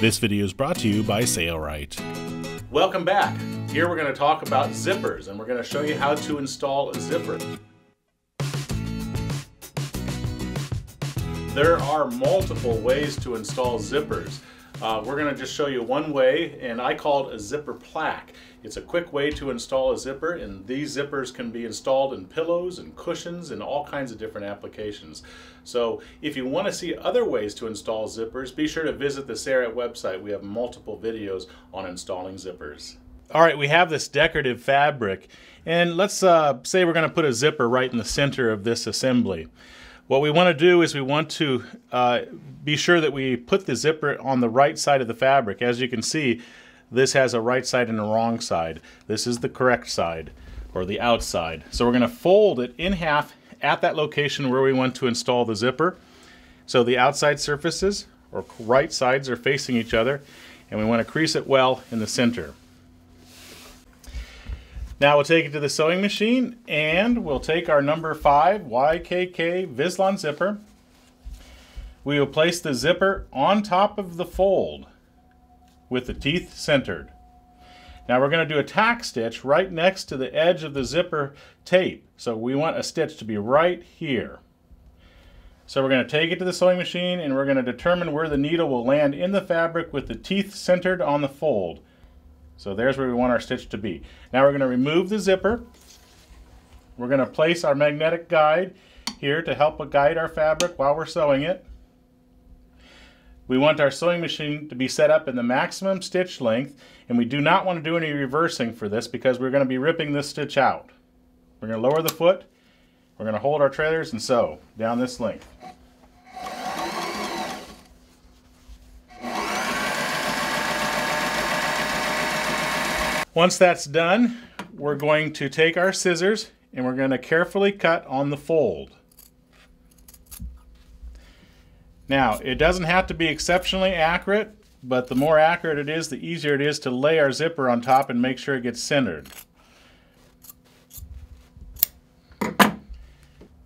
This video is brought to you by Sailrite. Welcome back. Here we're going to talk about zippers and we're going to show you how to install a zipper. There are multiple ways to install zippers. Uh, we're going to just show you one way, and I call it a zipper placket. It's a quick way to install a zipper, and these zippers can be installed in pillows and cushions and all kinds of different applications. So if you want to see other ways to install zippers, be sure to visit the Sailrite website. We have multiple videos on installing zippers. All right, we have this decorative fabric, and let's uh, say we're going to put a zipper right in the center of this assembly. What we want to do is we want to uh, be sure that we put the zipper on the right side of the fabric. As you can see, this has a right side and a wrong side. This is the correct side, or the outside. So we're going to fold it in half at that location where we want to install the zipper. So the outside surfaces, or right sides, are facing each other, and we want to crease it well in the center. Now we'll take it to the sewing machine and we'll take our number 5 YKK Vislon zipper. We will place the zipper on top of the fold with the teeth centered. Now we're going to do a tack stitch right next to the edge of the zipper tape. So we want a stitch to be right here. So we're going to take it to the sewing machine and we're going to determine where the needle will land in the fabric with the teeth centered on the fold. So there's where we want our stitch to be. Now we're going to remove the zipper. We're going to place our magnetic guide here to help guide our fabric while we're sewing it. We want our sewing machine to be set up in the maximum stitch length and we do not want to do any reversing for this because we're going to be ripping this stitch out. We're going to lower the foot, we're going to hold our trailers and sew down this length. Once that's done, we're going to take our scissors and we're going to carefully cut on the fold. Now, it doesn't have to be exceptionally accurate, but the more accurate it is, the easier it is to lay our zipper on top and make sure it gets centered.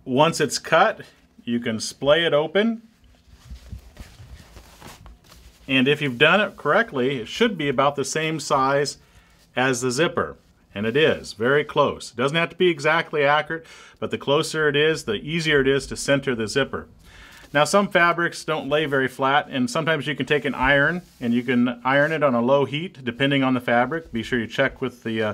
Once it's cut, you can splay it open. And if you've done it correctly, it should be about the same size as the zipper. And it is, very close. It doesn't have to be exactly accurate, but the closer it is, the easier it is to center the zipper. Now some fabrics don't lay very flat and sometimes you can take an iron and you can iron it on a low heat depending on the fabric. Be sure you check with the uh,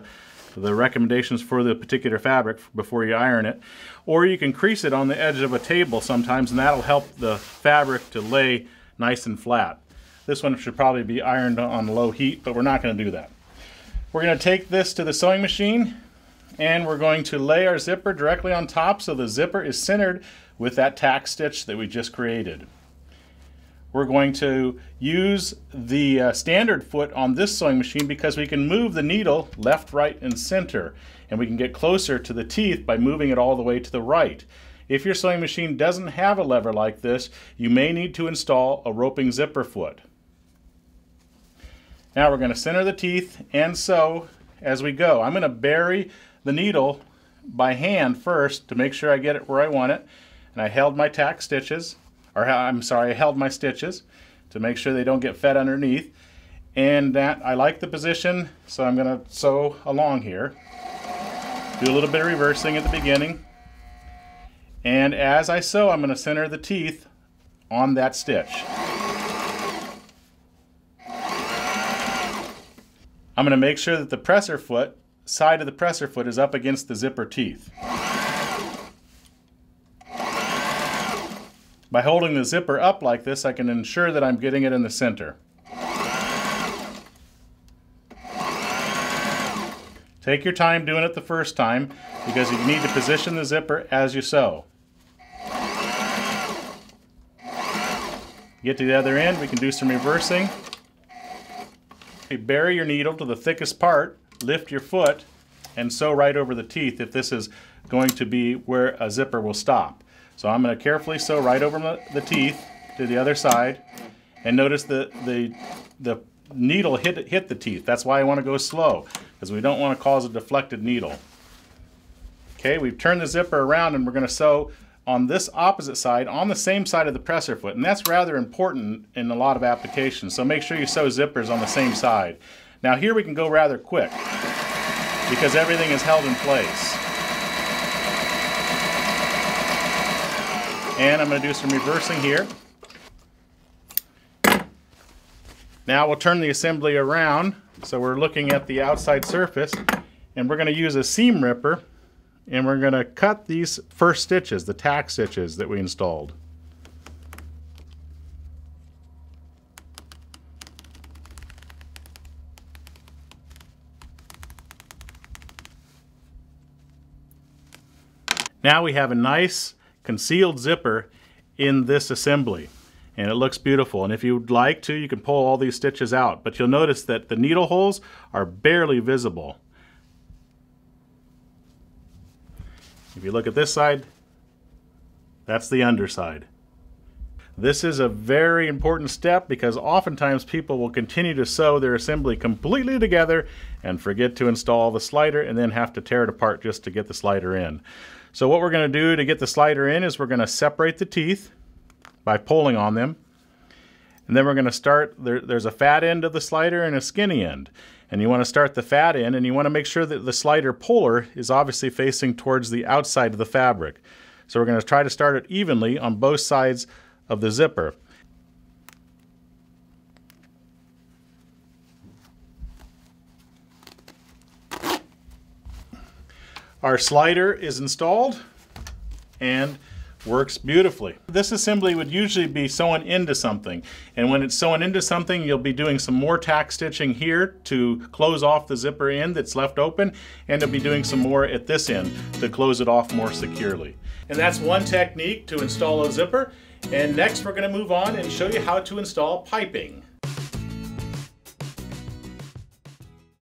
the recommendations for the particular fabric before you iron it. Or you can crease it on the edge of a table sometimes and that'll help the fabric to lay nice and flat. This one should probably be ironed on low heat, but we're not going to do that. We're going to take this to the sewing machine and we're going to lay our zipper directly on top so the zipper is centered with that tack stitch that we just created. We're going to use the uh, standard foot on this sewing machine because we can move the needle left, right, and center and we can get closer to the teeth by moving it all the way to the right. If your sewing machine doesn't have a lever like this, you may need to install a roping zipper foot. Now we're going to center the teeth and sew as we go. I'm going to bury the needle by hand first to make sure I get it where I want it. And I held my tack stitches, or I'm sorry, I held my stitches to make sure they don't get fed underneath. And that I like the position, so I'm going to sew along here. Do a little bit of reversing at the beginning. And as I sew, I'm going to center the teeth on that stitch. I'm going to make sure that the presser foot, side of the presser foot is up against the zipper teeth. By holding the zipper up like this, I can ensure that I'm getting it in the center. Take your time doing it the first time because you need to position the zipper as you sew. Get to the other end, we can do some reversing. Bury your needle to the thickest part, lift your foot, and sew right over the teeth if this is going to be where a zipper will stop. So I'm going to carefully sew right over the teeth to the other side, and notice the, the, the needle hit, hit the teeth. That's why I want to go slow, because we don't want to cause a deflected needle. Okay, we've turned the zipper around and we're going to sew on this opposite side on the same side of the presser foot. And that's rather important in a lot of applications. So make sure you sew zippers on the same side. Now here we can go rather quick because everything is held in place. And I'm going to do some reversing here. Now we'll turn the assembly around so we're looking at the outside surface and we're going to use a seam ripper and we're going to cut these first stitches, the tack stitches that we installed. Now we have a nice concealed zipper in this assembly and it looks beautiful and if you'd like to you can pull all these stitches out but you'll notice that the needle holes are barely visible if you look at this side that's the underside this is a very important step because oftentimes people will continue to sew their assembly completely together and forget to install the slider and then have to tear it apart just to get the slider in. So what we're going to do to get the slider in is we're going to separate the teeth by pulling on them. And then we're going to start, there, there's a fat end of the slider and a skinny end. And you want to start the fat end and you want to make sure that the slider puller is obviously facing towards the outside of the fabric. So we're going to try to start it evenly on both sides of the zipper. Our slider is installed and works beautifully. This assembly would usually be sewn into something and when it's sewn into something you'll be doing some more tack stitching here to close off the zipper end that's left open and you'll be doing some more at this end to close it off more securely. And that's one technique to install a zipper and next we're going to move on and show you how to install piping.